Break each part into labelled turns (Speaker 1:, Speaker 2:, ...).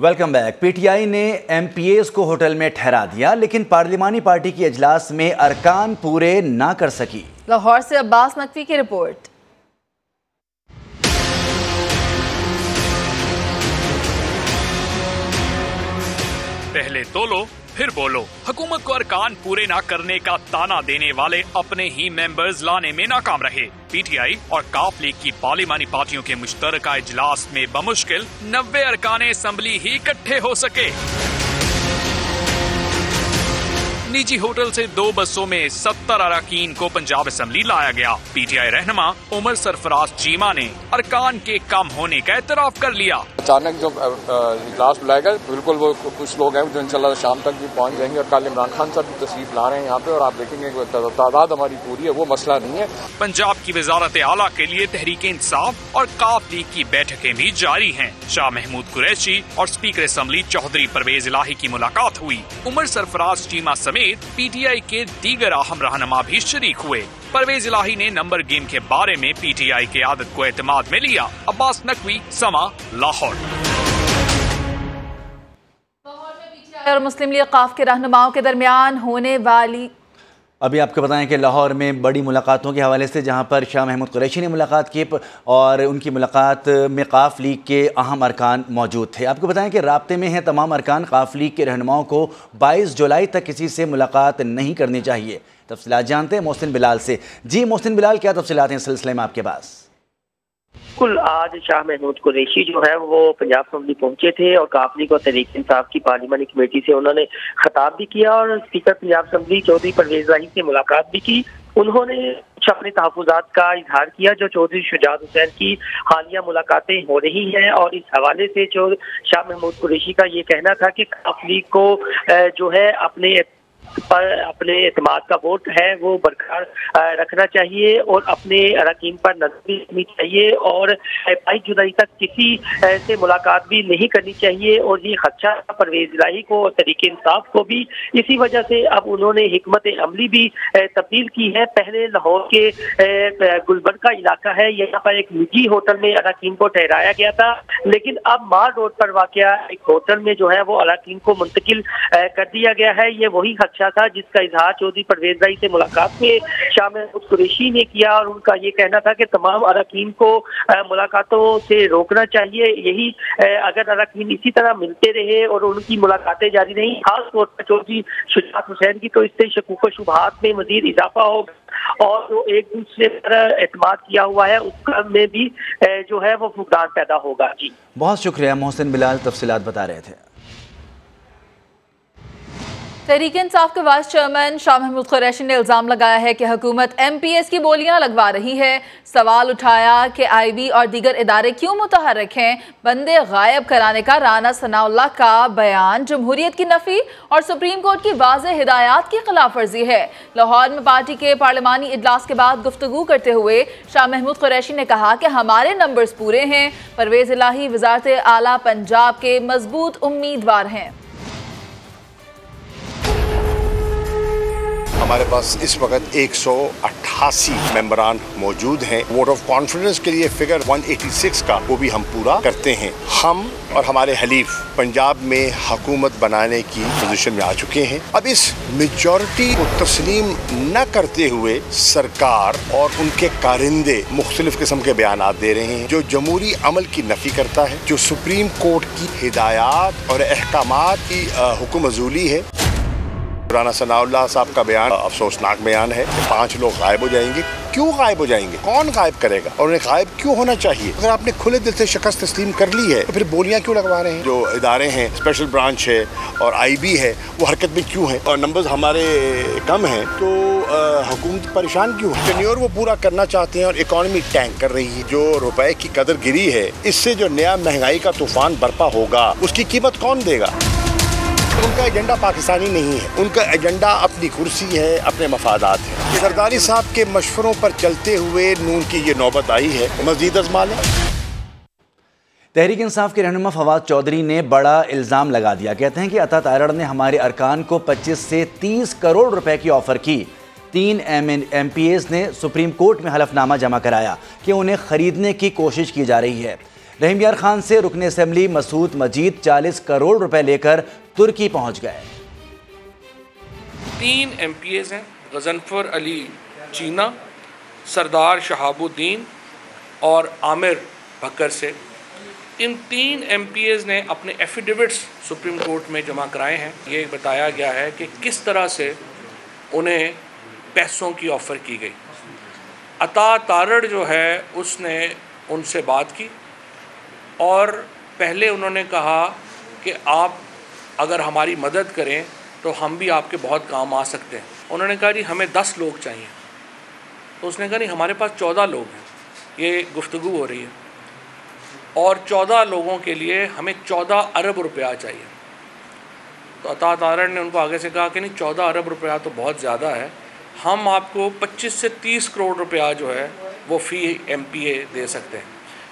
Speaker 1: Welcome back PTI ने MPs को hotel में ठहरा दिया लेकिन पार्लिमानी पार्टी की अजलास में अरकान पूरे ना कर सकी।
Speaker 2: लाहौर से अब्बास नकवी की रिपोर्ट।
Speaker 3: पहले तोलो फिर बोलो, हुकूमत को अरकान पूरे ना करने का ताना देने वाले अपने ही मेंबर्स लाने में नाकाम रहे। पीटीआई और काफ लीग की पार्लिमानी पार्टियों के मुश्तरका इजलास में बमुश्किल नब्बे अरकान असम्बली ही इकट्ठे हो सके। निजी होटल से दो बसों में सत्तर अरकान को पंजाब असम्बली लाया गया। पीटीआई रहनमा उमर सरफराज चीमा ने अरकान के कम होने का एतराफ कर लिया।
Speaker 4: अचानक जो इजलास बुलाएगा बिल्कुल वो कुछ लोग हैं जो इंशाल्लाह शाम तक भी पहुँच जाएँगे और कल इमरान खान साहब भी तशरीफ़ ला रहे हैं यहाँ पे और आप देखेंगे तादाद हमारी पूरी है वो मसला नहीं है।
Speaker 3: पंजाब की वजारत आला के लिए तहरीक इंसाफ और काफ लीग की बैठकें भी जारी हैं। शाह महमूद कुरैशी और स्पीकर असम्बली चौधरी परवेज इलाही की मुलाकात हुई। उमर सरफराज चीमा समेत पीटीआई के दीगर अहम रहनमा भी शरीक हुए। परवेज इलाही ने नंबर गेम के बारे में पीटीआई के आदत को एतमाद में लिया। अब्बास नकवी, समा, लाहौर।
Speaker 2: और मुस्लिम लीग काफ के रहनुमाओं के दरमियान होने वाली
Speaker 1: अभी आपको बताएँ कि लाहौर में बड़ी मुलाकातों के हवाले से, जहाँ पर शाह महमूद कुरैशी ने मुलाकात की और उनकी मुलाकात में काफ लीग के अहम अरकान मौजूद थे। आपको बताएँ कि रबते में हैं तमाम अरकान, काफ लीग के रहनुमाओं को 22 जुलाई तक किसी से मुलाकात नहीं करनी चाहिए। तफसलत जानते हैं मोहसिन बिलाल से। जी, मोहसिन बिलाल, क्या तफसलत हैं सिलसिले में आपके पास?
Speaker 5: बिल्कुल, आज शाह महमूद कुरैशी जो है, वो पंजाब असम्बली पहुँचे थे और काफली को तहरीक इंसाफ की पार्लिमानी कमेटी से उन्होंने खताब भी किया और स्पीकर पंजाब असम्बली चौधरी परवेज राही से मुलाकात भी की। उन्होंने कुछ अपने तहफात का इजहार किया, जो चौधरी शुजात हुसैन की हालिया मुलाकातें हो रही हैं और इस हवाले से जो शाह महमूद कुरैशी का ये कहना था कि काफ लीग को जो है, अपने पर अपने अतमाद का वोट है, वो बरकरार रखना चाहिए और अपने अरकान पर नज़र भी रखनी चाहिए और बाईस जुलाई तक किसी से मुलाकात भी नहीं करनी चाहिए और ये खदशा परवेज इलाही को और तरीके इंसाफ को भी। इसी वजह से अब उन्होंने हमत अमली भी तब्दील की है। पहले लाहौर के गुलबर्ग का इलाका है, यहाँ पर एक निजी होटल में अरकान को ठहराया गया था, लेकिन अब मार रोड पर वाक़ एक होटल में जो है, वो अरकान को मुंतकिल कर दिया गया है। ये वही खदशा था जिसका इजहार चौधरी परवेज राही से मुलाकात में शाह कुरैशी ने किया और उनका ये कहना था कि तमाम अरकान को मुलाकातों से रोकना चाहिए। यही अगर अरकान इसी तरह मिलते रहे और उनकी मुलाकातें जारी रही, खास तौर पर चौधरी शुजात हुसैन की तो इससे शकूक शुबहत में मजीद इजाफा होगा और जो एक दूसरे पर एतमाद किया हुआ है। उसका में भी जो है वो फुकदान पैदा होगा। जी।
Speaker 1: बहुत शुक्रिया, मोहसिन बिलाल तफसीत बता रहे थे।
Speaker 2: तहरीक इंसाफ के वाइस चेयरमैन शाह महमूद कुरैशी ने इल्ज़ाम लगाया है कि हुकूमत एम पी एस की बोलियाँ लगवा रही है। सवाल उठाया कि आई बी और दीगर इदारे क्यों मुतहरक हैं? बंदे गायब कराने का राना सनाउल्ला का बयान जमहूरियत की नफ़ी और सुप्रीम कोर्ट की वाज हिदायत की खिलाफ वर्जी है। लाहौर में पार्टी के पार्लिमानी इजलास के बाद गुफ्तु करते हुए शाह महमूद कुरैशी ने कहा कि हमारे नंबर्स पूरे हैं। परवेज इलाही वजारत आला पंजाब के मज़बूत उम्मीदवार हैं।
Speaker 6: हमारे पास इस वक्त एक सौ अट्ठासी मेम्बरान मौजूद हैं। वोट ऑफ़ कॉन्फिडेंस के लिए फिगर 186 का वो भी हम पूरा करते हैं। हम और हमारे हलीफ पंजाब में हुकूमत बनाने की पोजीशन में आ चुके हैं। अब इस मेजॉरिटी को तस्लीम न करते हुए सरकार और उनके कारिंदे मुख्तलिफ़ किस्म के बयान दे रहे हैं, जो जमहूरी अमल की नफी करता है, जो सुप्रीम कोर्ट की हिदायत और अहकाम की हुक्म है। राना सनाउल्ला साहब का बयान, अफसोसनाक बयान है कि पाँच लोग गायब हो जाएँगे। क्यों गायब हो जाएँगे? कौन गायब करेगा? और उन्हें गायब क्यों होना चाहिए? अगर आपने खुले दिल से शिकस्त तस्लीम कर ली है तो फिर बोलियाँ क्यों लगवा रहे हैं? जो इदारे हैं स्पेशल ब्रांच है और आईबी है, वो हरकत में क्यों है? और नंबर्स हमारे कम हैं तो हुकूमत परेशान क्यों है? टेन्योर वो पूरा करना चाहते हैं और इकोनॉमी टैंक कर रही है। जो रुपए की कदर गिरी है, इससे जो नया महँगाई का तूफ़ान बर्पा होगा, उसकी कीमत कौन देगा? उनका एजेंडा पाकिस्तानी नहीं है। उनका एजेंडा अपनी कुर्सी है, अपने मफादात है। जरदारी साहब के मशवरों पर चलते हुए नून की ये नौबत आई है। मजीद अजमा लें।
Speaker 1: तहरीक इंसाफ के रहनुमा फवाद चौधरी ने बड़ा इल्ज़ाम लगा दिया। कहते हैं कि अता तारड़ ने हमारे अरकान को 25 से 30 करोड़ रुपए की ऑफ़र की। तीन एम एम पी एस ने सुप्रीम कोर्ट में हलफनामा जमा कराया कि उन्हें ख़रीदने की कोशिश की जा रही है। रहीम यार खान से रुकन असम्बली मसूद मजीद 40 करोड़ रुपए लेकर तुर्की पहुँच गए।
Speaker 7: तीन एम पी एज हैं, गजनफर अली चीना सरदार शहाबुद्दीन और आमिर भक्कर से। इन तीन एम पी एज ने अपने एफिडेविट्स सुप्रीम कोर्ट में जमा कराए हैं। ये बताया गया है कि किस तरह से उन्हें पैसों की ऑफ़र की गई। अता तारड़ जो है, उसने उनसे बात की और पहले उन्होंने कहा कि आप अगर हमारी मदद करें तो हम भी आपके बहुत काम आ सकते हैं। उन्होंने कहा, जी, हमें दस लोग चाहिए। तो उसने कहा नहीं हमारे पास चौदह लोग हैं। ये गुफ्तु हो रही है। और चौदह लोगों के लिए हमें चौदह अरब रुपया चाहिए। तो अता तारण ने उनको आगे से कहा कि, नहीं, चौदह अरब रुपया तो बहुत ज़्यादा है। हम आपको पच्चीस से तीस करोड़ रुपया जो है, वो फ़ी एम पी ए दे सकते हैं।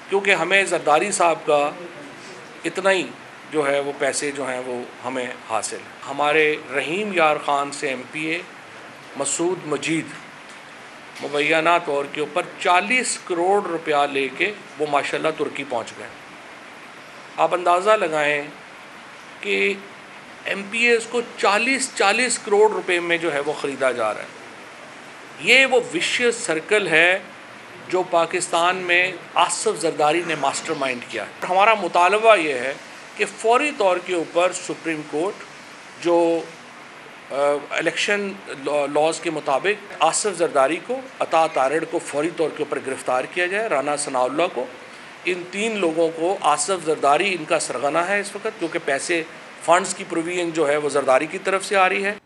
Speaker 7: क्योंकि हमें जरदारी साहब का इतना ही जो है, वो पैसे जो हैं, वो हमें हासिल। हमारे रहीम यार ख़ान से M P A Masood Majeed मुबैना तौर के ऊपर 40 करोड़ रुपया लेके वो माशाल्लाह तुर्की पहुँच गए। आप अंदाज़ा लगाएँ कि एम पी एस को 40 40 करोड़ रुपए में जो है, वो ख़रीदा जा रहा है। ये वो विशेष सर्कल है जो पाकिस्तान में आसफ जरदारी ने मास्टरमाइंड किया है। हमारा मुतालबा ये है कि फौरी तौर के ऊपर सुप्रीम कोर्ट जो इलेक्शन लॉज के मुताबिक आसफ जरदारी को, अता तारड़ को फौरी तौर के ऊपर गिरफ़्तार किया जाए राना सनाउल्ला को, इन तीन लोगों को आसफ जरदारी इनका सरगना है इस वक्त, क्योंकि पैसे फंड्स की प्रोविज़न जो है वो जरदारी की तरफ़ से आ रही है।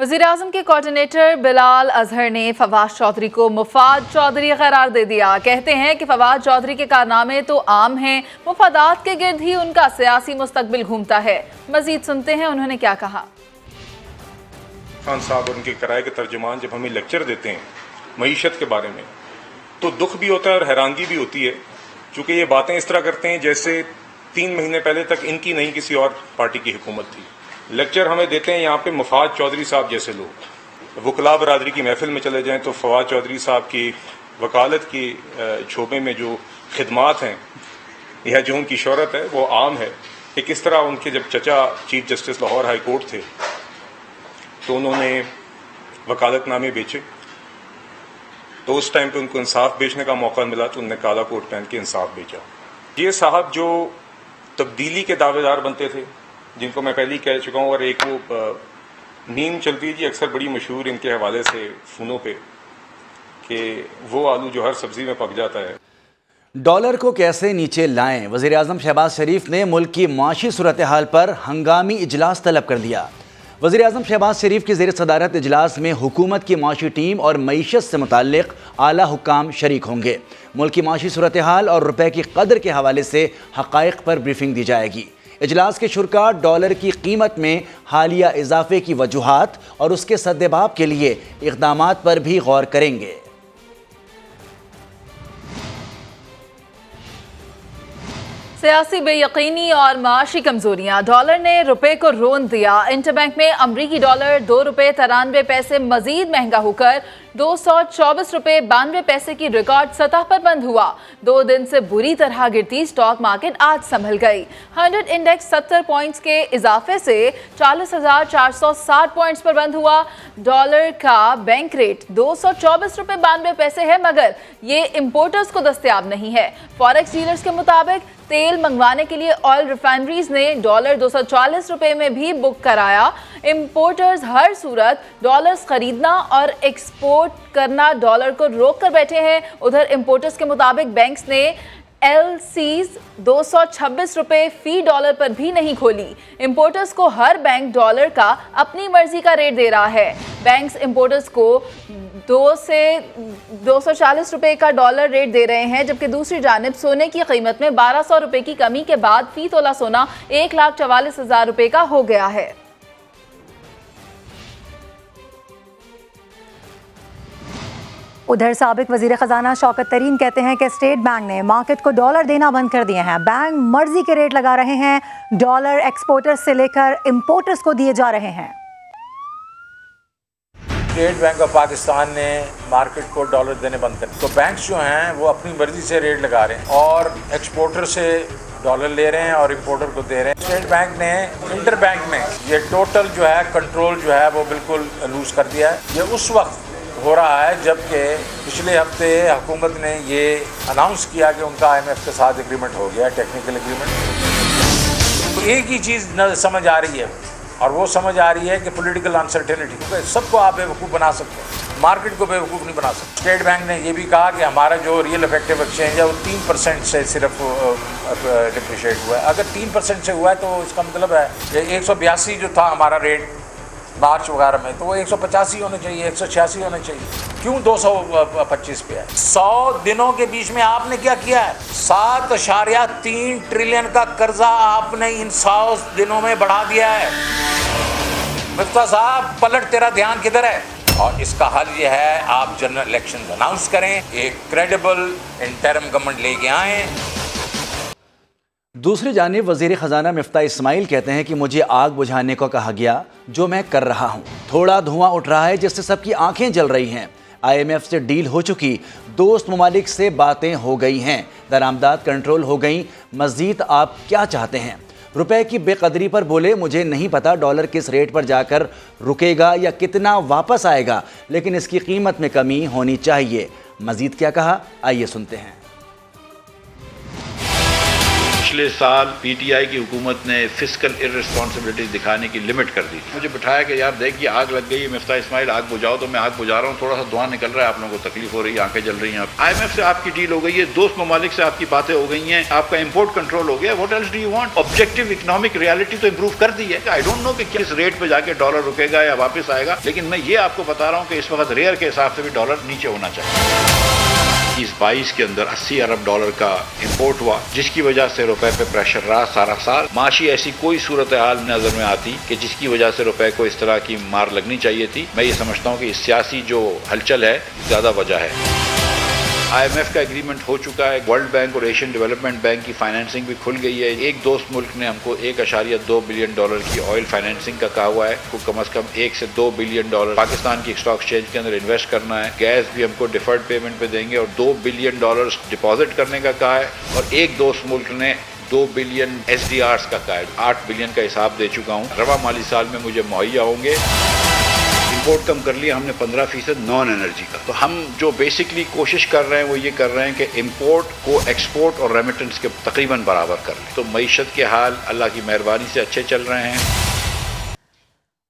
Speaker 2: वजी अजम के कोऑर्डिनेटर बिलाल अजहर ने फवाद चौधरी को मुफाद चौधरी करार दे दिया। कहते हैं कि फवाद चौधरी के कारनामे तो आम हैं, मुफादात के गिर्द ही उनका सियासी मुस्तबिल घूमता है। मजीद सुनते हैं उन्होंने क्या कहा।
Speaker 8: खान साहब, उनके किराए के तर्जुमान जब हमें लेक्चर देते हैं मीशत के बारे में तो दुख भी होता है और हैरानगी भी होती है क्योंकि ये बातें इस तरह करते हैं जैसे तीन महीने पहले तक इनकी नहीं किसी और पार्टी की हुकूमत थी। लेक्चर हमें देते हैं यहाँ पे मुफाद चौधरी साहब जैसे लोग। वकला बरदरी की महफिल में चले जाएँ तो फवाद चौधरी साहब की वकालत की शोबे में जो खदमात हैं, यह जो उनकी शहरत है, वो आम है। कि किस तरह उनके जब चचा chief justice Lahore high court थे तो उन्होंने वकालतनामे बेचे। तो उस टाइम पे उनको इंसाफ बेचने का मौका मिला तो उन्होंने काला कोट पहन के इंसाफ बेचा। ये साहब जो तब्दीली के दावेदार बनते थे जिनको मैं पहले ही कह चुका हूँ, और एक वो नीम चलती जी अक्सर बड़ी मशहूर इनके हवाले से फोनों पे, कि वो आलू जो हर सब्ज़ी में पक जाता है।
Speaker 1: डॉलर को कैसे नीचे लाएँ? वज़ीर अजम शहबाज शरीफ ने मुल्क की माशी सूरत हाल पर हंगामी इजलास तलब कर दिया। वजी अजम शहबाज शरीफ की जेर सदारत इजलास में हुकूमत की माशी टीम और मीशत से मुतक आला हुकाम शरीक होंगे। मुल्क की माशी सूरत हाल और रुपये की कदर के हवाले से हक़ पर ब्रीफिंग दी जाएगी। इजलास के शुरा डॉलर की कीमत में हालिया इजाफे की वजूहत और उसके सद्देबाब के लिए इकदाम पर भी गौर करेंगे।
Speaker 2: सियासी बेयकीनी और माशी कमजोरियाँ। डॉलर ने रुपए को रोन दिया। इंटरबैंक में अमरीकी डॉलर दो रुपए तिरानवे पैसे मजीद महँगा होकर दो सौ चौबीस रुपए बानवे पैसे की रिकॉर्ड सतह पर बंद हुआ। दो दिन से बुरी तरह गिरती स्टॉक मार्केट आज संभल गई। हंड्रेड इंडेक्स सत्तर पॉइंट्स के इजाफे से चालीस हज़ार चार सौ साठ पॉइंट्स पर बंद हुआ। डॉलर का बैंक रेट दो सौ चौबीस रुपए बानवे पैसे है, मगर ये इम्पोर्टर्स को दस्तियाब नहीं है। फॉरेक्स डीलर्स के मुताबिक तेल मंगवाने के लिए ऑयल रिफाइनरीज ने डॉलर दो रुपए में भी बुक कराया। इंपोर्टर्स हर सूरत डॉलर्स खरीदना और एक्सपोर्ट करना डॉलर को रोक कर बैठे हैं। उधर इंपोर्टर्स के मुताबिक बैंक्स ने एल सीज दो रुपए फ़ी डॉलर पर भी नहीं खोली। इंपोर्टर्स को हर बैंक डॉलर का अपनी मर्ज़ी का रेट दे रहा है। बैंक्स इंपोर्टर्स को दो से दो सौ का डॉलर रेट दे रहे हैं, जबकि दूसरी जानब सोने की कीमत में बारह सौ रुपये की कमी के बाद फ़ी तोला सोना एक लाख चवालीस हज़ार रुपये का हो गया है।
Speaker 9: उधर सबक वज़ीर ख़जाना शौकत तरीन कहते हैं कि स्टेट बैंक ने मार्केट को डॉलर देना बंद कर दिए हैं। बैंक मर्ज़ी के रेट लगा रहे हैं। डॉलर एक्सपोर्टर्स से लेकर इम्पोर्टर्स को दिए जा रहे हैं।
Speaker 10: स्टेट बैंक ऑफ़ पाकिस्तान ने मार्केट को डॉलर देने बंद कर तो बैंक्स जो हैं, वो अपनी मर्ज़ी से रेट लगा रहे हैं और एक्सपोर्टर से डॉलर ले रहे हैं और इम्पोर्टर को दे रहे हैं। स्टेट बैंक ने, इंटर बैंक में ये टोटल जो है, कंट्रोल जो है, वो बिल्कुल लूज कर दिया है। ये उस वक्त हो रहा है, जबकि पिछले हफ़्ते हुकूमत ने ये अनाउंस किया कि उनका आईएमएफ के साथ एग्रीमेंट हो गया टेक्निकल एग्रीमेंट तो एक ही चीज़ समझ आ रही है, और वो समझ आ रही है कि पॉलिटिकल अनसर्टेनिटी सबको आप बेवकूफ़ बना सकते हैं। मार्केट को बेवकूफ़ नहीं बना सकते। स्टेट बैंक ने ये भी कहा कि हमारा जो रियल इफ़ेक्टिव एक्सचेंज है, वो तीन परसेंट से सिर्फ़ डिप्रिशिएट हुआ है। अगर तीन परसेंट से हुआ है तो इसका मतलब है कि एक सौ बयासी जो था, हमारा रेट मार्च वगैरह में तो वो एक सौ पचासी होने चाहिए, एक सौ छियासी होने चाहिए। क्यों दो सौ पच्चीस पे है? सौ दिनों के बीच में आपने क्या किया है? सात अशारिया तीन ट्रिलियन का कर्जा आपने इन सौ दिनों में बढ़ा दिया है। मिफ्ता साहब, पलट तेरा ध्यान किधर है? और इसका हल यह है, आप जनरल इलेक्शन अनाउंस करें, एक क्रेडिबल इंटरम गवर्नमेंट लेके आए।
Speaker 1: दूसरी जानब वज़ीर ख़जाना मफ्ता इसमाइल कहते हैं कि मुझे आग बुझाने को कहा गया, जो मैं कर रहा हूँ। थोड़ा धुआँ उठ रहा है, जिससे सबकी आँखें जल रही हैं। आईएमएफ से डील हो चुकी, दोस्त ममालिक से बातें हो गई हैं। दरामदाद कंट्रोल हो गई। मज़ीद आप क्या चाहते हैं? रुपए की बेकदरी पर बोले, मुझे नहीं पता डॉलर किस रेट पर जाकर रुकेगा या कितना वापस आएगा, लेकिन इसकी कीमत में कमी होनी चाहिए। मज़ीद क्या कहा? आइए सुनते हैं।
Speaker 11: पिछले साल पीटीआई की हुकूमत ने फ़िज़िकल इरिस्पॉन्सिबिलिटी दिखाने की लिमिट कर दी। मुझे बिठाया कि यार देखिए आग लग गई है, मिफ्ता इस्माइल, आग बुझाओ तो मैं आग बुझा रहा हूँ थोड़ा सा धुआँ निकल रहा है, आप लोगों को तकलीफ़ हो रही है, आँखें जल रही हैं आई एम एफ़ से आपकी डील हो गई है, दोस्त ममालिक से आपकी बातें हो गई हैं, आपका इम्पोर्ट कंट्रोल हो गया what else do you want objective economic reality तो इम्प्रूव कर दी है। आई डोंट नो कि किस रेट पे जाके डॉलर रुकेगा या वापस आएगा, लेकिन मैं ये आपको बता रहा हूँ कि इस वक्त रेयर के हिसाब से भी डॉलर नीचे होना चाहिए। इक्कीस के अंदर 80 अरब डॉलर का इम्पोर्ट हुआ, जिसकी वजह से रुपए पे प्रेशर रहा सारा साल। माशी ऐसी कोई सूरत हाल नज़र में आती कि जिसकी वजह से रुपए को इस तरह की मार लगनी चाहिए थी। मैं ये समझता हूँ कि सियासी जो हलचल है, ज़्यादा वजह है। आईएमएफ का एग्रीमेंट हो चुका है वर्ल्ड बैंक और एशियन डेवलपमेंट बैंक की फाइनेंसिंग भी खुल गई है। एक दोस्त मुल्क ने हमको एक अशारिया दो बिलियन डॉलर की ऑयल फाइनेंसिंग का कहा हुआ है को कम अज कम एक से दो बिलियन डॉलर पाकिस्तान की स्टॉक एक्सचेंज के अंदर इन्वेस्ट करना है। गैस भी हमको डिफर्ड पेमेंट पे देंगे और दो बिलियन डॉलर डिपॉजिट करने का कहा है और एक दोस्त मुल्क ने दो बिलियन एस का कहा है। आठ बिलियन का हिसाब दे चुका हूँ। रवा माली साल में मुझे मुहैया होंगे। इम्पोर्ट कम कर लिया हमने पंद्रह फ़ीसद नॉन एनर्जी का। तो हम जो बेसिकली कोशिश कर रहे हैं वो ये कर रहे हैं कि इम्पोर्ट को एक्सपोर्ट और रेमिटेंस के तकरीबन बराबर कर लें। तो मीशत के हाल अल्लाह की मेहरबानी से अच्छे चल रहे हैं।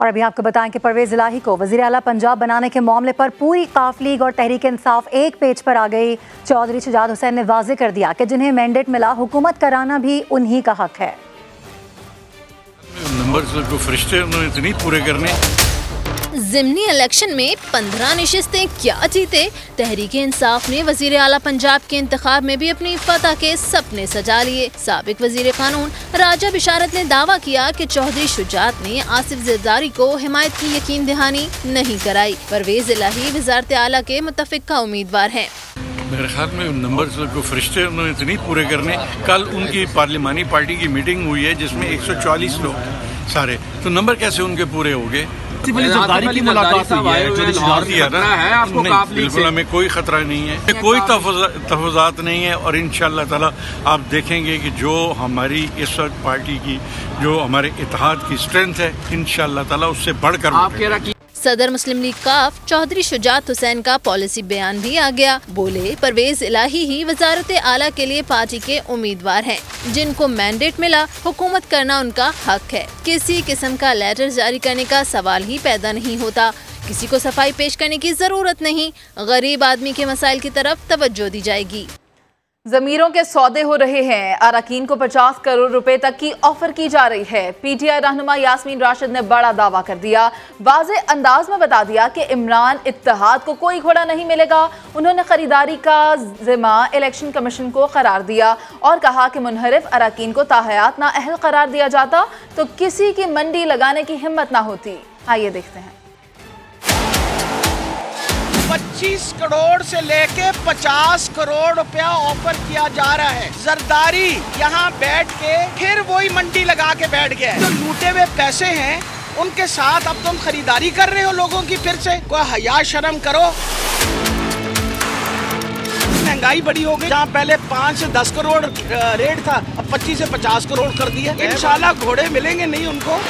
Speaker 9: और अभी आपको बताएँ कि परवेज इलाही को वजी अला पंजाब बनाने के मामले पर पूरी काफ लीग और तहरीक इंसाफ एक पेज पर आ गई। चौधरी शुजात हुसैन ने वाजे कर दिया कि जिन्हें मैंडेट मिला हुकूमत कराना भी उन्हीं का हक है।
Speaker 12: नंबर को फरिश्ते उन्होंने इतनी पूरे करने।
Speaker 13: जिमनी इलेक्शन में पंद्रह नशस्तें क्या जीते? तहरीक इंसाफ ने वज़ीर अला पंजाब के इंतखाब में भी अपनी फतह के सपने सजा लिए। सबक वज़ीर कानून, राजा बिशारत ने दावा किया कि चौधरी शुजात ने आसिफ जरदारी को हिमायत की यकीन दहानी नहीं कराई। परवेज इलाही, वजारत आला के मुतफिक उम्मीदवार है।
Speaker 12: मेरे ख्याल में नंबर को फरिश्ते उन्होंने इतनी पूरे करने। कल उनकी पार्लिमानी पार्टी की मीटिंग हुई है, जिसमें 140 लोग सारे। तो नंबर कैसे उनके पूरे हो गए? की मुलाकात हुई है है आपको बिल्कुल हमें कोई खतरा नहीं है। कोई तहफात नहीं है और इन ताला आप देखेंगे कि जो हमारी इस वक्त पार्टी की जो हमारे इतिहाद की स्ट्रेंथ है इन ताला उससे बढ़कर
Speaker 13: सदर मुस्लिम लीग काफ चौधरी शुजात हुसैन का पॉलिसी बयान भी आ गया। बोले, परवेज इलाही ही वजारत आला के लिए पार्टी के उम्मीदवार हैं। जिनको मैंडेट मिला, हुकूमत करना उनका हक है। किसी किस्म का लेटर जारी करने का सवाल ही पैदा नहीं होता। किसी को सफ़ाई पेश करने की ज़रूरत नहीं। गरीब आदमी के मसाइल की तरफ़ तवज्जो दी जाएगी।
Speaker 2: जमीरों के सौदे हो रहे हैं। अरकान को 50 करोड़ रुपए तक की ऑफ़र की जा रही है। पीटीआई रहनुमा यासमीन राशिद ने बड़ा दावा कर दिया। वाज अंदाज में बता दिया कि इमरान इत्तेहाद को कोई घोड़ा नहीं मिलेगा। उन्होंने खरीदारी का जिम्मा इलेक्शन कमीशन को करार दिया और कहा कि मुनहरफ अरकान को ताहयात ना अहल करार दिया जाता तो किसी की मंडी लगाने की हिम्मत ना होती। आइए देखते हैं।
Speaker 14: 25 करोड़ से लेके 50 करोड़ रुपया ऑफ़र किया जा रहा है। जरदारी यहाँ बैठ के फिर वही मंडी लगा के बैठ गया है। जो लूटे हुए पैसे हैं उनके साथ अब तुम खरीदारी कर रहे हो लोगों की फिर से। कोई हया शर्म करो। महँगाई बड़ी हो गई। जहाँ पहले पाँच से दस करोड़ रेट था अब पच्चीस से पचास करोड़ कर दिया। इंशाल्लाह घोड़े मिलेंगे नहीं उनको।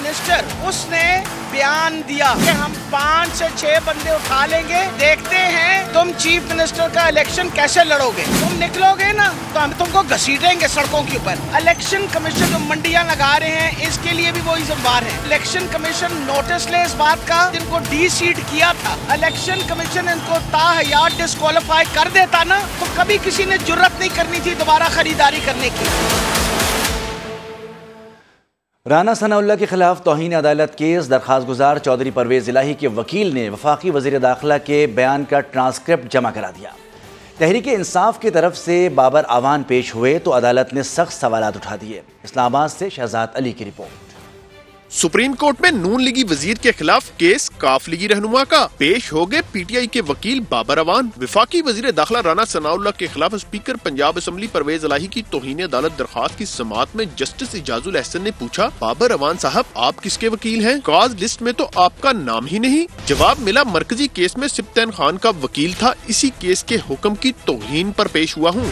Speaker 14: मिनिस्टर, उसने बयान दिया कि हम पाँच से छह बंदे उठा लेंगे। देखते हैं तुम चीफ मिनिस्टर का इलेक्शन कैसे लड़ोगे। तुम निकलोगे ना तो हम तुमको घसीटेंगे सड़कों के ऊपर। इलेक्शन कमीशन जो मंडियाँ लगा रहे हैं, इसके लिए भी वही जिम्मेवार है। इलेक्शन कमीशन नोटिस ले इस बात का, जिनको डी सीट किया था। इलेक्शन कमीशन इनको ताहयात डिस्कालीफाई कर देता ना तो कभी किसी ने ज़रूरत नहीं करनी थी दोबारा खरीदारी करने की।
Speaker 1: राना सनाउल्ला के खिलाफ तोहन अदालत केस दरखास्त गुजार चौधरी परवेज इलाही के वकील ने वफाकी वज़ीर दाखिला के बयान का ट्रांसक्रिप्ट जमा करा दिया। तहरीक इंसाफ की तरफ़ से बाबर आवान पेश हुए तो अदालत ने सख्त सवाल उठा दिए। इस्लामाबाद से शहजाद अली की रिपोर्ट।
Speaker 15: सुप्रीम कोर्ट में नून लीगी वज़ीर के खिलाफ केस काफ लीगी रहनुमा का। पेश हो गए पीटीआई के वकील बाबर अवान। विफाकी वज़ीर दाखिला राना सनाउल्ला के खिलाफ स्पीकर पंजाब असम्बली परवेज अलाही की तोहिन अदालत दरखास्त की समात में जस्टिस इजाजुल एहसन ने पूछा, बाबर अवान साहब, आप किसके वकील हैं? काज लिस्ट में तो आपका नाम ही नहीं। जवाब मिला, मरकजी केस में सिप्तन खान का वकील था। इसी केस के हुक्म की तोहन आरोप पेश हुआ हूँ।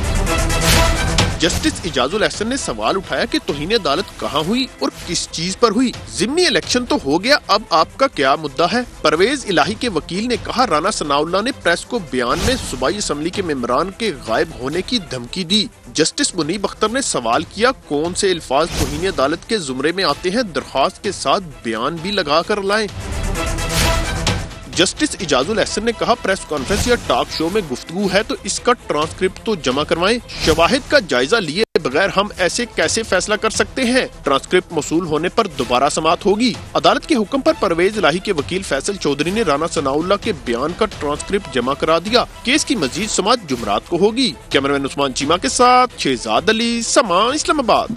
Speaker 15: जस्टिस इजाजुल एहसन ने सवाल उठाया कि तोहिन अदालत कहाँ हुई और किस चीज़ पर हुई। जिमनी इलेक्शन तो हो गया, अब आपका क्या मुद्दा है? परवेज इलाही के वकील ने कहा, राना सनाउल्ला ने प्रेस को बयान में सूबाई असम्बली के मेम्बरान के गायब होने की धमकी दी। जस्टिस मुनीब अख्तर ने सवाल किया, कौन से अल्फाज तोहिन अदालत के जुमरे में आते हैं? दरखास्त के साथ बयान भी लगा कर लाए। जस्टिस इजाजुल एहसन ने कहा, प्रेस कॉन्फ्रेंस या टॉक शो में गुफ्तगू है तो इसका ट्रांसक्रिप्ट तो जमा करवाएँ। शवाहिद का जायजा लिए बगैर हम ऐसे कैसे फैसला कर सकते हैं? ट्रांसक्रिप्ट मसूल होने पर दोबारा समात होगी। अदालत के हुक्म पर परवेज लाही के वकील फैसल चौधरी ने राना सनाउल्ला के बयान का ट्रांसक्रिप्ट जमा करा दिया। केस की मजीद समात जुमरात को होगी। कैमरामैन उस्मान चीमा के साथ Shehzad Ali, Samaa, Islamabad.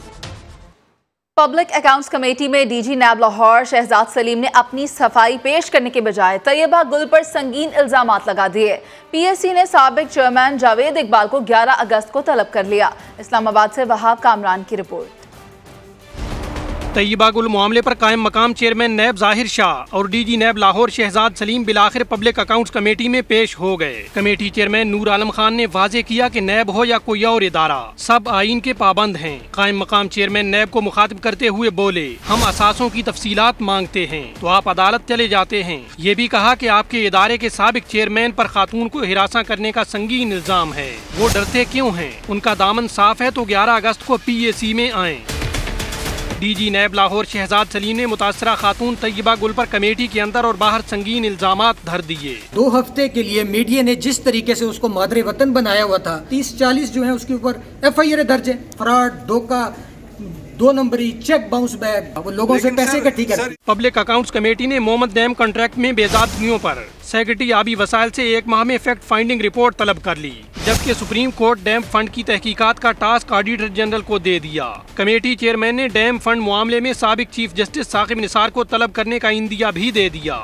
Speaker 2: Public accounts committee में डीजी नैब लाहौर शहजाद सलीम ने अपनी सफ़ाई पेश करने के बजाय तैयबा गुल पर संगीन इल्ज़ाम लगा दिए। पीएससी ने सबक चेयरमैन जावेद इकबाल को 11 अगस्त को तलब कर लिया। इस्लामाबाद से वहाब कामरान की रिपोर्ट।
Speaker 16: तय्यबा गुल मामले पर कायम मकाम चेयरमैन नैब ज़ाहिर शाह और डीजी नैब लाहौर शहजाद सलीम बिलाखिर पब्लिक अकाउंट्स कमेटी में पेश हो गए। कमेटी चेयरमैन नूर आलम खान ने वाजे किया कि नैब हो या कोई और इदारा, सब आइन के पाबंद हैं। कायम मकाम चेयरमैन नैब को मुखातिब करते हुए बोले, हम असासों की तफसीलात मांगते हैं तो आप अदालत चले जाते हैं। ये भी कहा की आपके इदारे के सबक चेयरमैन आरोप खातून को हिरासा करने का संगीन इल्ज़ाम है। वो डरते क्यों है? उनका दामन साफ़ है तो ग्यारह अगस्त को पी ए सी में आए। डीजी नैब लाहौर शहजाद सलीम ने मुतासरा खातून तय्यबा गुल पर कमेटी के अंदर और बाहर संगीन इल्ज़ाम धर दिए।
Speaker 17: दो हफ़्ते के लिए मीडिया ने जिस तरीके से उसको मादरे वतन बनाया हुआ था तीस चालीस जो है उसके ऊपर एफ़ आई आर दर्ज है। फ्रॉड धोखा दो नंबरी चेक बाउंस बैग वो लोगों से पैसे इकट्ठी कर
Speaker 16: पब्लिक अकाउंट्स कमेटी ने मोहम्मद डैम कॉन्ट्रैक्ट में बेजादगियों पर सेक्रेटरी आबी वसाइल से एक माह में फैक्ट फाइंडिंग रिपोर्ट तलब कर ली। जबकि सुप्रीम कोर्ट डैम फंड की तहकीकात का टास्क ऑडिटर जनरल को दे दिया। कमेटी चेयरमैन ने डैम फंड मामले में सबक चीफ जस्टिस साकिब निसार को तलब करने का इंदिया भी दे दिया।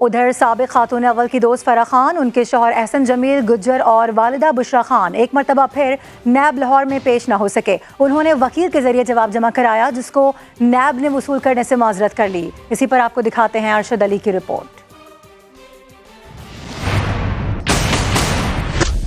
Speaker 9: उधर सबक खातून अव्वल की दोस्त फरा खान, उनके शोहर एहसन जमील, गुज्जर और वालदा बुशरा खान एक मरतबा फिर नैब लाहौर में पेश न हो सके। उन्होंने वकील के ज़रिए जवाब जमा कराया, जिसको नैब ने वसूल करने से माजरत कर ली। इसी पर आपको दिखाते हैं अरशद अली की रिपोर्ट।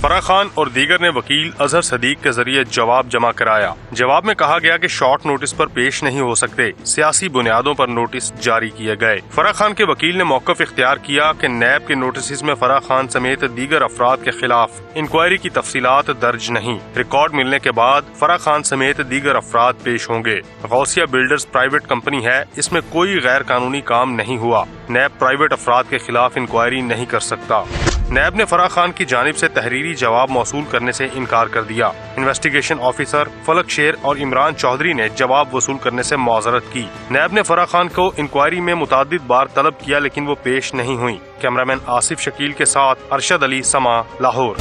Speaker 8: फरा खान और दीगर ने वकील अजहर सदीक के ज़रिए जवाब जमा कराया। जवाब में कहा गया कि शॉर्ट नोटिस पर पेश नहीं हो सकते। सियासी बुनियादों पर नोटिस जारी किए गए। फरा खान के वकील ने मौकफ इख्तियार किया कि नैब के नोटिस में फराह खान समेत दीगर अफराद के खिलाफ इंक्वायरी की तफसीलात दर्ज नहीं। रिकॉर्ड मिलने के बाद फराह खान समेत दीगर अफराद पेश होंगे। गौसिया बिल्डर्स प्राइवेट कंपनी है। इसमें कोई गैर कानूनी काम नहीं हुआ। नैब प्राइवेट अफराद के खिलाफ इंक्वायरी नहीं कर सकता। नैब ने फराह खान की जानब से तहरीरी जवाब मौसू करने से इनकार कर दिया। इन्वेस्टिगेशन ऑफिसर फलक शेर और इमरान चौधरी ने जवाब वसूल करने से माजरत की। नैब ने फराह खान को इंक्वायरी में मुताद बार तलब किया, लेकिन वो पेश नहीं हुई। कैमरामैन आसिफ शकील के साथ अरशद अली समा, लाहौर।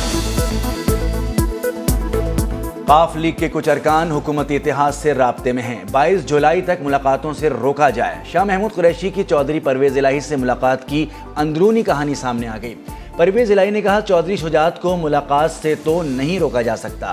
Speaker 1: काफ लीग के कुछ अरकान हुकूमती इतिहास से रबते में हैं। बाईस जुलाई तक मुलाकातों से रोका जाए। शाह महमूद कुरैशी की चौधरी परवेज इलाही से मुलाकात की अंदरूनी कहानी सामने आ गई। परवेज इलाई ने कहा, चौधरी शुजात को मुलाकात से तो नहीं रोका जा सकता।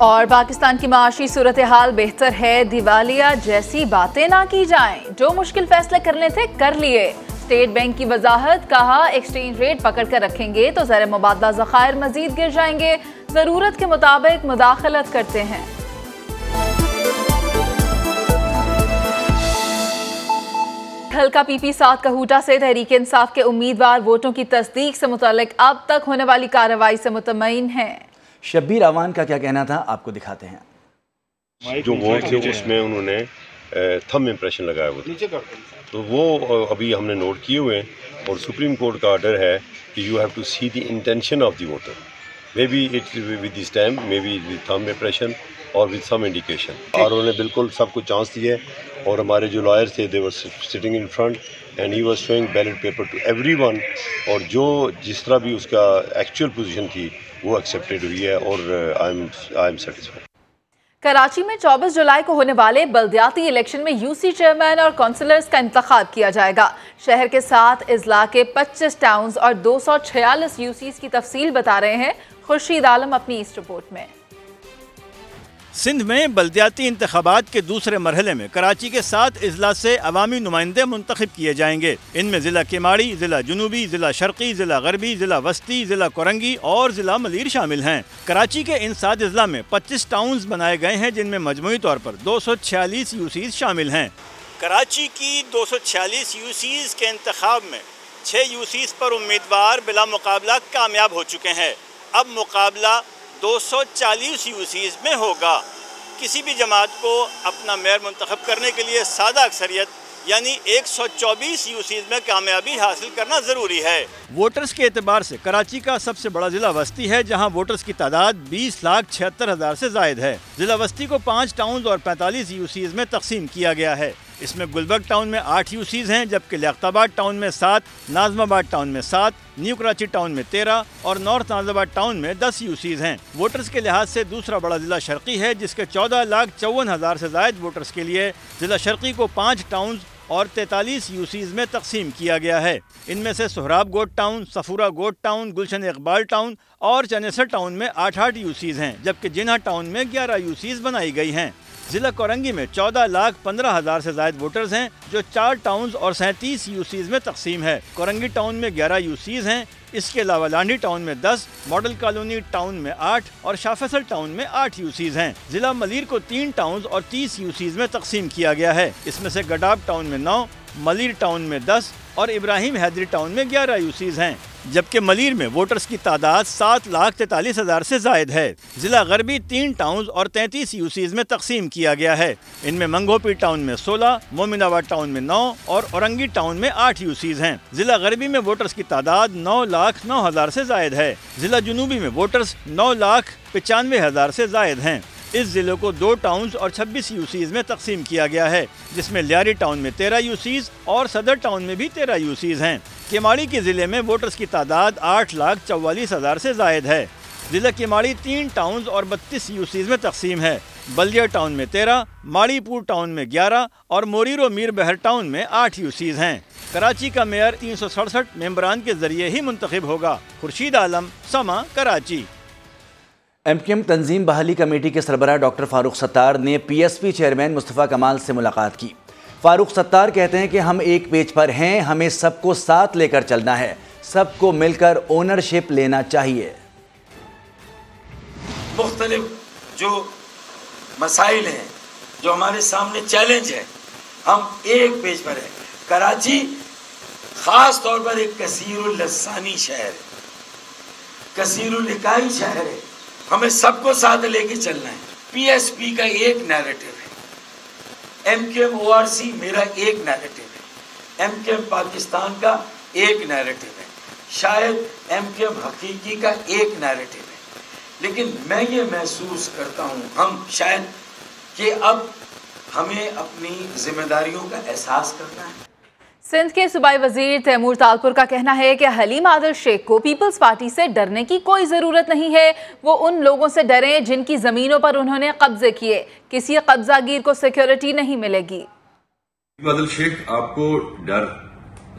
Speaker 2: और पाकिस्तान की माशी सूरत हाल बेहतर है, दिवालिया जैसी बातें ना की जाएँ। जो मुश्किल फैसले करने थे, कर लिए। स्टेट बैंक की वजाहत, कहा, एक्सचेंज रेट पकड़ कर रखेंगे तो जर मुबादला जखायर मजीद गिर जाएँगे। ज़रूरत के मुताबिक मुदाखलत करते हैं। हल्का पीपी सात कहूटा से तहरीक इंसाफ के उम्मीदवार वोटों की तस्दीक से मुतलक अब तक होने वाली कार्रवाई से मुतमिन हैं।
Speaker 1: शब्बीर अवान का क्या कहना था आपको दिखाते हैं।
Speaker 18: जो वोट थे उसमें उन्होंने थम इम्प्रेशन लगाया हुआ तो वो अभी हमने नोट किए हुए हैं और सुप्रीम कोर्ट का ऑर्डर है कि you have to see the intention of the voter may be it with this time may be with them impression और विद सम इंडिकेशन और उन्होंने बिल्कुल सबको चांस दिए और हमारे जो लॉयर थे they were sitting in front and he was showing ballot paper to everyone और जो जिस तरह भी उसका एक्चुअल पोजीशन थी, वो एक्सेप्टेड हुई है और I am I am satisfied
Speaker 2: Karachi में 24 जुलाई को होने वाले बल्दियाती इलेक्शन में यूसी चेयरमैन और काउंसलर्स का इंतखब किया जाएगा। शहर के साथ अजला के 25 टाउन्स और दो सौ छियालीस यूसीज की तफसील बता रहे हैं। खुर्शीद आलम अपनी इस रिपोर्ट में।
Speaker 19: सिंध में बल्दियाती इंतबात के दूसरे मरहले में कराची के सात अजला से अवामी नुमाइंदे मुंतखब किए जाएँगे। इनमें ज़िला केमाड़ी, ज़िला जनूबी, ज़िला शर्की, ज़िला गरबी, ज़िला वस्ती, ज़िला कोरंगी और ज़िला मलिर शामिल हैं। कराची के इन सात अजला में पच्चीस टाउन बनाए गए हैं, जिनमें मजमू तौर पर दो सौ छियालीस यूसीज शामिल हैं। कराची की दो सौ छियालीस यूसीज के इंतखब में छः यूसीज पर उम्मीदवार बिला मुकाबला कामयाब हो चुके हैं। अब मुकाबला 240 यूसीज में होगा। किसी भी जमात को अपना मेयर मंतखब करने के लिए सादा अक्सरियत, यानी 124 यूसीज में कामयाबी हासिल करना ज़रूरी है। वोटर्स के एतबार से कराची का सबसे बड़ा ज़िला वस्ती है, जहाँ वोटर्स की तादाद 20 लाख छिहत्तर हज़ार से जायद है। ज़िला वस्ती को पाँच टाउन और 45 यूसीज में तकसीम किया गया है। इसमें गुलबर्ग टाउन में आठ यूसीज हैं, जबकि लियाबाद टाउन में सात, नाजमाबाद टाउन में सात, न्यू कराची टाउन में तेरह और नॉर्थ नाजाबाद टाउन में दस यूसीज हैं। वोटर्स के लिहाज से दूसरा बड़ा जिला शर्की है, जिसके चौदह लाख चौवन हज़ार से जायद वोटर्स के लिए जिला शर्की को पाँच टाउन और 43 यूसीज में तकसीम किया गया है। इनमें से Sohrab Goth town Safoora Goth town, Gulshan Iqbal town और चनेसर टाउन में आठ आठ यूसीज हैं, जबकि जिन्हा टाउन में ग्यारह यूसीज बनाई गई हैं। जिला कोरंगी में चौदह लाख पंद्रह हज़ार से जायद वोटर्स हैं जो चार टाउन और सैंतीस यूसीज में तकसीम है। कोरंगी टाउन में ग्यारह यूसीज हैं इसके अलावा लांडी टाउन में 10, मॉडल कॉलोनी टाउन में 8 और शाफेसल टाउन में 8 यूसीज हैं। जिला मलिर को तीन टाउन और 30 यूसीज में तकसीम किया गया है। इसमें से गडाब टाउन में 9, मलिर टाउन में 10 और इब्राहिम हैदरी टाउन में 11 यूसीज हैं। जबकि मलिर में वोटर्स की तादाद सात लाख तैतालीस हज़ार से जायद है। जिला गरबी तीन टाउन और तैंतीस यूसीज में तकसीम किया गया है। इनमें मंगोपी टाउन में सोलह मोमिनाबाद टाउन में नौ और औरंगी टाउन में आठ यूसीज हैं। जिला गरबी में वोटर्स की तादाद नौ लाख नौ हज़ार से जायद है। जिला जनूबी में वोटर्स नौ लाख पचानवे हज़ार से जायद हैं। इस ज़िले को दो टाउन्स और 26 यूसीज में तकसीम किया गया है, जिसमें लियारी टाउन में 13 यूसीज और सदर टाउन में भी 13 यूसीज हैं। केमाड़ी के ज़िले में वोटर्स की तादाद आठ लाख चौवालीस हज़ार से जायद है। ज़िला केमाड़ी तीन टाउन और बत्तीस यूसीज में तकसीम है। बलिया टाउन में तेरह, माड़ीपुर टाउन में ग्यारह और मोरीरो मीर बहर टाउन में आठ यूसीज हैं। कराची का मेयर तीन सौ सड़सठ मेम्बरान के ज़रिए ही मुंतखब होगा। Khurshid Alam, Samaa, Karachi.
Speaker 1: M Q M तंजीम बहाली कमेटी के सरबरा डॉक्टर फारूक सत्तार ने P S P chairman Mustafa Kamal से मुलाकात की। फारूक सत्तार कहते हैं कि हम एक पेज पर हैं, हमें सबको साथ लेकर चलना है, सबको मिलकर ओनरशिप लेना चाहिए।
Speaker 20: मुख्तलिफ़ जो मसाइल हैं, जो हमारे सामने चैलेंज है, हम एक पेज पर हैं। कराची ख़ास तौर पर एक कसीर लसानी शहर है। कसीर शहर है। हमें सबको साथ लेके चलना है। पीएसपी का एक नैरेटिव है। M Q M O R C मेरा एक नैरेटिव है। एम के एम पाकिस्तान का एक नैरेटिव है। शायद एम के एम हकीकी का एक नैरेटिव है। लेकिन मैं ये महसूस करता हूँ, हम शायद कि अब हमें अपनी जिम्मेदारियों का एहसास करना है।
Speaker 2: सिंध के सूबाई वज़ीर तैमूर तालपुर का कहना है कि हलीम आदिल शेख को पीपल्स पार्टी से डरने की कोई ज़रूरत नहीं है। वो उन लोगों से डरें जिनकी ज़मीनों पर उन्होंने कब्जे किए। किसी कब्जागिर को सिक्योरिटी नहीं मिलेगी।
Speaker 21: आदिल शेख आपको डर,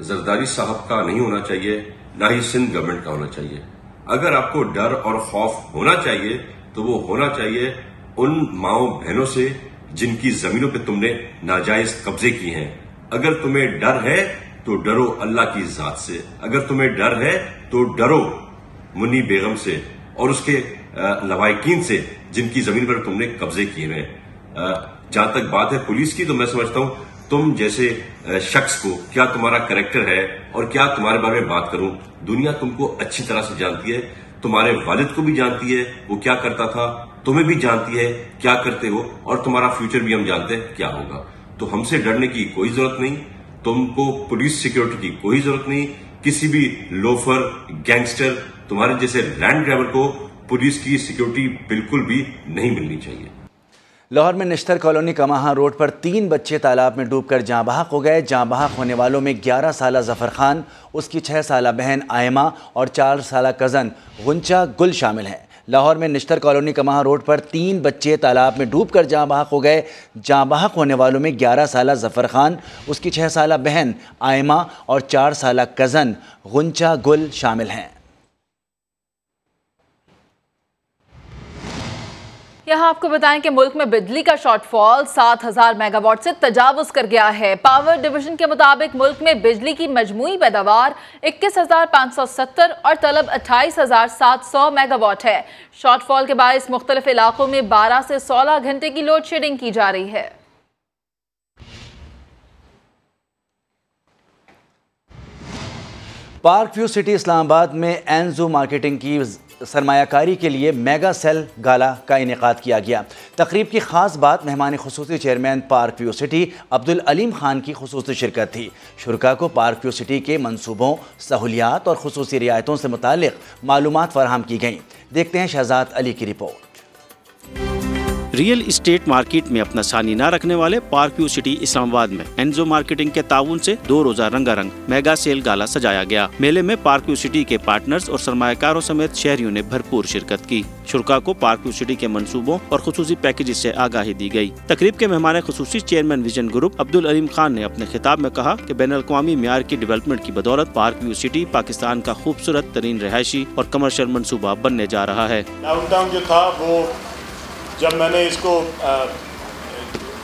Speaker 21: जरदारी साहब का नहीं होना चाहिए, ना ही सिंध गवर्नमेंट का होना चाहिए। अगर आपको डर और खौफ होना चाहिए तो वो होना चाहिए उन माओ बहनों से जिनकी जमीनों पर तुमने नाजायज कब्जे किए हैं। अगर तुम्हें डर है तो डरो अल्लाह की जात से। अगर तुम्हें डर है तो डरो मुन्नी बेगम से और उसके लवाकिन से, जिनकी ज़मीन पर तुमने कब्जे किए हैं। जहाँ तक बात है पुलिस की तो मैं समझता हूँ तुम जैसे शख्स को क्या तुम्हारा करेक्टर है और क्या तुम्हारे बारे में बात करूँ। दुनिया तुमको अच्छी तरह से जानती है, तुम्हारे वालिद को भी जानती है, वो क्या करता था, तुम्हें भी जानती है क्या करते हो और तुम्हारा फ्यूचर भी हम जानते हैं क्या होगा। तो हमसे डरने की कोई ज़रूरत नहीं, तुमको पुलिस सिक्योरिटी की कोई ज़रूरत नहीं, किसी भी लोफर, गैंगस्टर, तुम्हारे जैसे लैंड ड्राइवर को पुलिस की सिक्योरिटी बिल्कुल भी नहीं मिलनी चाहिए।
Speaker 1: लाहौर में निश्तर कॉलोनी कमाहा रोड पर तीन बच्चे तालाब में डूबकर जहाँ बहक हो गए। जहाँ बहक होने वालों में 11 साल जफ़र खान, उसकी छः साल बहन आयमा और चार साल कज़न गुंचा गुल शामिल हैं। लाहौर में निश्तर कॉलोनी कमाहा रोड पर तीन बच्चे तालाब में डूब कर जहाँ बहक हो गए। जहाँ बहक होने वालों में 11 साल जफ़र खान, उसकी छः साल बहन आयमा और चार साल कज़न गुंचा गुल शामिल हैं।
Speaker 2: यहाँ आपको बताएँ कि मुल्क में बिजली का शॉर्टफॉल 7000 मेगावाट से तजावुज कर गया है। पावर डिवीज़न के मुताबिक मुल्क में बिजली की मजमुई पैदावार 21,570 और तलब 28,700 मेगावाट है। शॉर्टफॉल के बायस मुख्तलिफ़ इलाकों में 12 से 16 घंटे की लोड शेडिंग की जा रही है।
Speaker 1: पार्क व्यू सिटी इस्लामाबाद में एनजो मार्केटिंग की सरमाकारी के लिए मेगा सेल गाला का इनका किया गया। तकरीब की ख़ास बात मेहमान खसूस chairman Park View City Abdul Aleem Khan की खसूस शिरकत थी। शुरा को पार्क व्यू सिटी के मनसूबों सहूलियात और खसूस रियायतों से मुतल मालूम फराहम की गई। देखते हैं शहजाद अली की रिपोर्ट।
Speaker 22: रियल इस्टेट मार्केट में अपना सानी न रखने वाले पार्क व्यू सिटी इस्लामाबाद में एनजो मार्केटिंग के ताउन से दो रोजा रंगारंग मेगा सेल गाला सजाया गया। मेले में पार्क व्यू सिटी के पार्टनर्स और सरमाकारों समेत शहरियों ने भरपूर शिरकत की। शुरा को पार्क व्यू सिटी के मनसूबों और खसूसी पैकेज ऐसी आगाही दी गई तकरीब के मेहमान खसूसी chairman Vision Group Abdul Aleem Khan ने अपने खिताब में कहा की बैन अवी मैार की डेवलपमेंट की बदौलत पार्क व्यू सिटी पाकिस्तान का खूबसूरत तरीन रहायशी और कमर्शियल मनसूबा बनने जा रहा है।
Speaker 23: जो था, वो जब मैंने इसको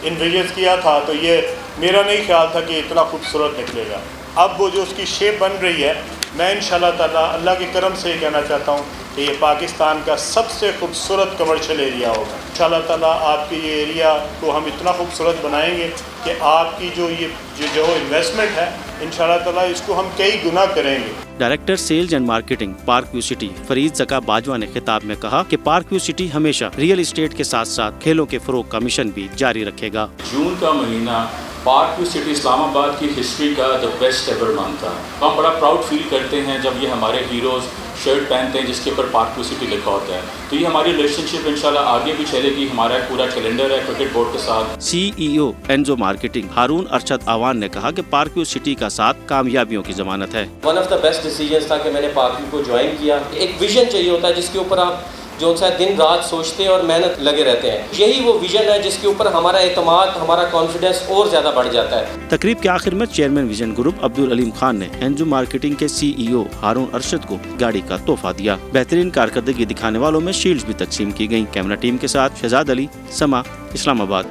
Speaker 23: इन्विजन किया था तो ये मेरा नहीं ख्याल था कि इतना खूबसूरत निकलेगा। अब वो जो उसकी शेप बन रही है, मैं इन ताला अल्लाह के करम से ये कहना चाहता हूँ कि ये पाकिस्तान का सबसे खूबसूरत कमर्शियल एरिया होगा। इन ताला आपके ये एरिया को हम इतना खूबसूरत बनाएँगे कि आपकी जो ये, जो जो इन्वेस्टमेंट है इन ताला इसको हम कई गुना करेंगे।
Speaker 22: Director sales and marketing Park View City Fareed Zaka Bajwa ने खिताब में कहा कि पार्क व्यू सिटी हमेशा रियल इस्टेट के साथ साथ खेलों के फरोग का मिशन भी जारी रखेगा।
Speaker 24: जून का महीना पार्क व्यू सिटी इस्लामाबाद की हिस्ट्री का द बेस्ट एवर था हम बड़ा प्राउड फील करते हैं जब ये हमारे हीरोज़ शर्ट पहनते हैं जिसके ऊपर पार्क टू सिटी लिखा होता है। तो ये हमारी रिलेशनशिप इंशाल्लाह आगे भी चलेगी हमारा पूरा कैलेंडर है क्रिकेट बोर्ड के साथ।
Speaker 22: CEO Enzo marketing Haroon Arshad Awan ने कहा कि पार्क व्यू सिटी का साथ कामयाबियों की जमानत है।
Speaker 25: One of the best decision था कि मैंने पार्क व्यू को ज्वाइन किया। एक विजन चाहिए होता है जिसके ऊपर आप जो सा दिन रात सोचते हैं और मेहनत लगे रहते हैं। यही वो विजन है जिसके ऊपर हमारा एतमाद हमारा कॉन्फिडेंस और ज़्यादा बढ़ जाता है।
Speaker 22: तकरीब के आखिर में chairman Vision Group Abdul Aleem Khan ने एनजू मार्केटिंग के सीईओ हारून अरशद को गाड़ी का तोहफा दिया। बेहतरीन कारकर्दगी दिखाने वालों में शील्ड भी तकसीम की गई कैमरा टीम के साथ शहजाद अली समा इस्लामाबाद।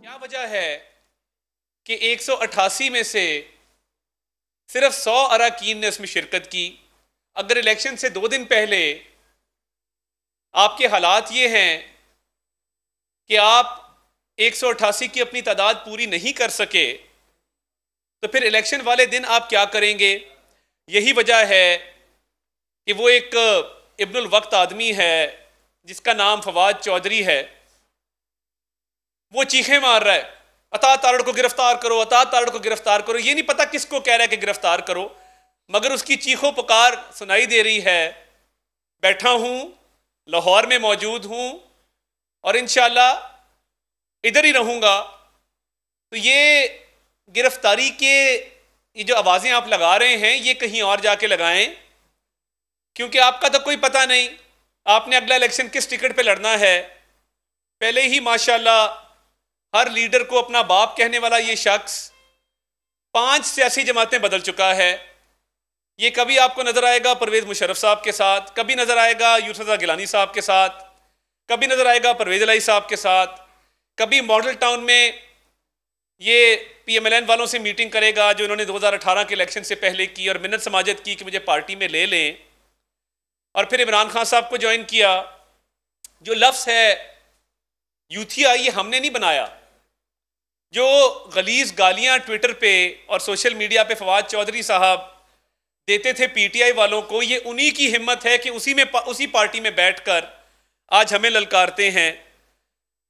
Speaker 26: क्या वजह है कि 188 में से सिर्फ़ सौ अरकान ने उसमें शिरकत की। अगर इलेक्शन से दो दिन पहले आपके हालात ये हैं कि आप एक सौ अट्ठासी की अपनी तादाद पूरी नहीं कर सके तो फिर इलेक्शन वाले दिन आप क्या करेंगे? यही वजह है कि वो एक इब्नुल वक्त आदमी है, जिसका नाम फवाद चौधरी है। वो चीखें मार रहा है। अता तारड़ को गिरफ़्तार करो, अता तारड़ को गिरफ़्तार करो। ये नहीं पता किसको कह रहा है कि गिरफ़्तार करो। मगर उसकी चीखों पुकार सुनाई दे रही है। बैठा हूँ, लाहौर में मौजूद हूँ और इन इधर ही रहूँगा। तो ये गिरफ्तारी के ये जो आवाज़ें आप लगा रहे हैं, ये कहीं और जाके लगाएँ। क्योंकि आपका तो कोई पता नहीं, आपने अगला इलेक्शन किस टिकट पे लड़ना है। पहले ही माशाल्लाह हर लीडर को अपना बाप कहने वाला ये शख्स पाँच सियासी जमातें बदल चुका है। ये कभी आपको नज़र आएगा परवेज़ मुशरफ साहब के साथ, कभी नज़र आएगा यूसफ़ा गिलानी साहब के साथ, कभी नज़र आएगा परवेज़ लाई साहब के साथ, कभी मॉडल टाउन में ये पी एम एल एन वालों से मीटिंग करेगा जो इन्होंने 2018 के इलेक्शन से पहले की और मिन्नत समाजत की कि मुझे पार्टी में ले लें। और फिर इमरान खान साहब को ज्वाइन किया। जो लफ्स है यूथिया ये हमने नहीं बनाया। जो गलीज गालियाँ ट्विटर पे और सोशल मीडिया पे फवाद चौधरी साहब देते थे पीटीआई वालों को, ये उन्हीं की हिम्मत है कि उसी में उसी पार्टी में बैठकर आज हमें ललकारते हैं।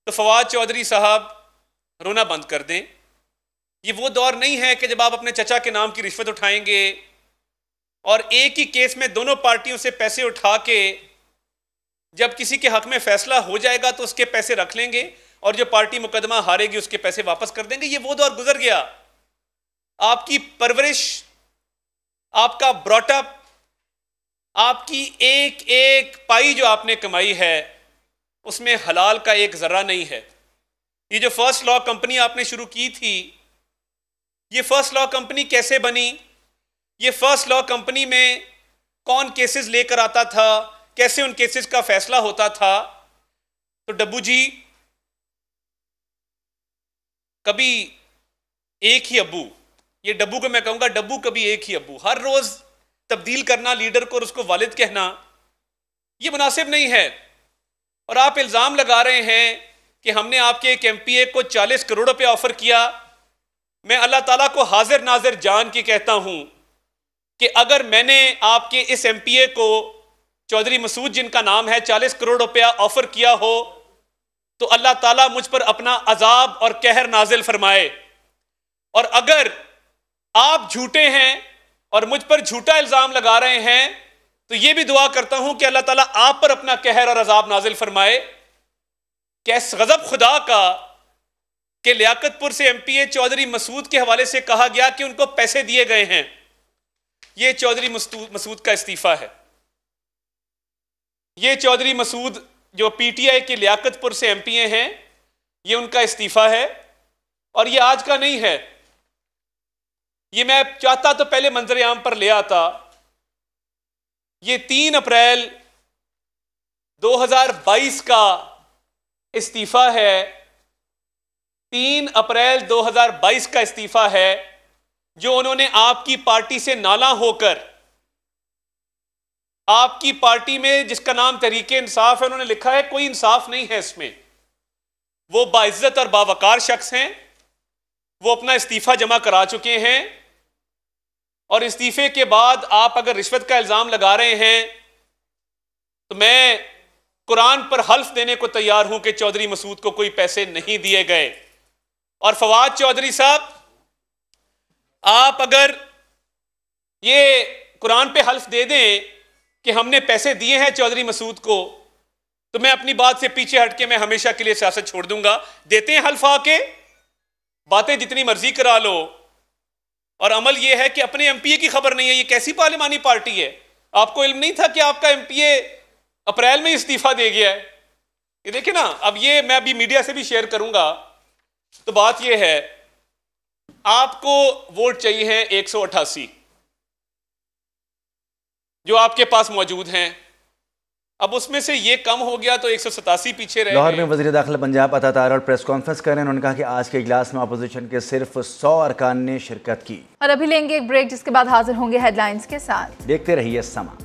Speaker 26: तो फवाद चौधरी साहब, रोना बंद कर दें। ये वो दौर नहीं है कि जब आप अपने चचा के नाम की रिश्वत उठाएँगे और एक ही केस में दोनों पार्टियों से पैसे उठा के जब किसी के हक में फैसला हो जाएगा तो उसके पैसे रख लेंगे। और जो पार्टी मुकदमा हारेगी, उसके पैसे वापस कर देंगे। ये वो दौर गुजर गया। आपकी परवरिश, आपका ब्रॉटअप आपकी एक एक पाई जो आपने कमाई है, उसमें हलाल का एक ज़र्रा नहीं है। ये जो फ़र्स्ट लॉ कंपनी आपने शुरू की थी, ये फ़र्स्ट लॉ कंपनी कैसे बनी? ये फ़र्स्ट लॉ कंपनी में कौन केसेस लेकर आता था? कैसे उन केसेस का फैसला होता था? तो डब्बू जी कभी एक ही अबू ये डब्बू को मैं कहूँगा, डब्बू कभी एक ही अबू हर रोज तब्दील करना, लीडर को और उसको वालिद कहना, ये मुनासिब नहीं है। और आप इल्ज़ाम लगा रहे हैं कि हमने आपके एक एमपीए को 40 करोड़ रुपये ऑफ़र किया। मैं अल्लाह ताला को हाजिर नाजिर जान के कहता हूँ कि अगर मैंने आपके इस एमपीए को, चौधरी मसूद जिनका नाम है 40 करोड़ रुपया ऑफ़र किया हो तो अल्लाह ताला मुझ पर अपना अजाब और कहर नाजिल फरमाए। और अगर आप झूठे हैं और मुझ पर झूठा इल्ज़ाम लगा रहे हैं तो यह भी दुआ करता हूँ कि अल्लाह ताला आप पर अपना कहर और अजाब नाजिल फरमाए। कैस गजब खुदा का कि लियाकतपुर से एमपीए चौधरी मसूद के हवाले से कहा गया कि उनको पैसे दिए गए हैं। यह चौधरी मसूद का इस्तीफा है। ये चौधरी मसूद जो पीटीआई के लियाकतपुर से एमपीए हैं, ये उनका इस्तीफा है और ये आज का नहीं है। ये मैं चाहता तो पहले मंजर आम पर ले आता। ये तीन अप्रैल 2022 का इस्तीफा है। तीन अप्रैल 2022 का इस्तीफा है, जो उन्होंने आपकी पार्टी से नाला होकर आपकी पार्टी में जिसका नाम तरीके इंसाफ है, उन्होंने लिखा है, कोई इंसाफ नहीं है इसमें। वो बाइज्जत और बावकार शख्स हैं, वो अपना इस्तीफा जमा करा चुके हैं, और इस्तीफे के बाद आप अगर रिश्वत का इल्ज़ाम लगा रहे हैं तो मैं कुरान पर हल्फ देने को तैयार हूँ कि चौधरी मसूद को कोई पैसे नहीं दिए गए। और फवाद चौधरी साहब, आप अगर ये कुरान पे हल्फ दे दें कि हमने पैसे दिए हैं चौधरी मसूद को तो मैं अपनी बात से पीछे हट के मैं हमेशा के लिए सियासत छोड़ दूँगा। देते हैं हल्फ के बातें जितनी मर्ज़ी करा लो। और अमल यह है कि अपने एमपीए की खबर नहीं है, ये कैसी पार्लिमानी पार्टी है? आपको इल्म नहीं था कि आपका एमपीए अप्रैल में इस्तीफा दे गया है? ये देखिए ना, अब ये मैं अभी मीडिया से भी शेयर करूँगा। तो बात यह है, आपको वोट चाहिए एक जो आपके पास मौजूद हैं। अब उसमें से ये कम हो गया तो एक सौ सतासी पीछे रहे
Speaker 1: लाहौर में वजी दाखिल पंजाब अतातार और प्रेस कॉन्फ्रेंस कर रहे हैं। उन्होंने कहा कि आज के इजलास में अपोजिशन के सिर्फ़ सौ अरकान ने शिरकत की।
Speaker 2: और अभी लेंगे एक ब्रेक जिसके बाद हाजिर होंगे हेडलाइंस के साथ।
Speaker 1: देखते रहिए समा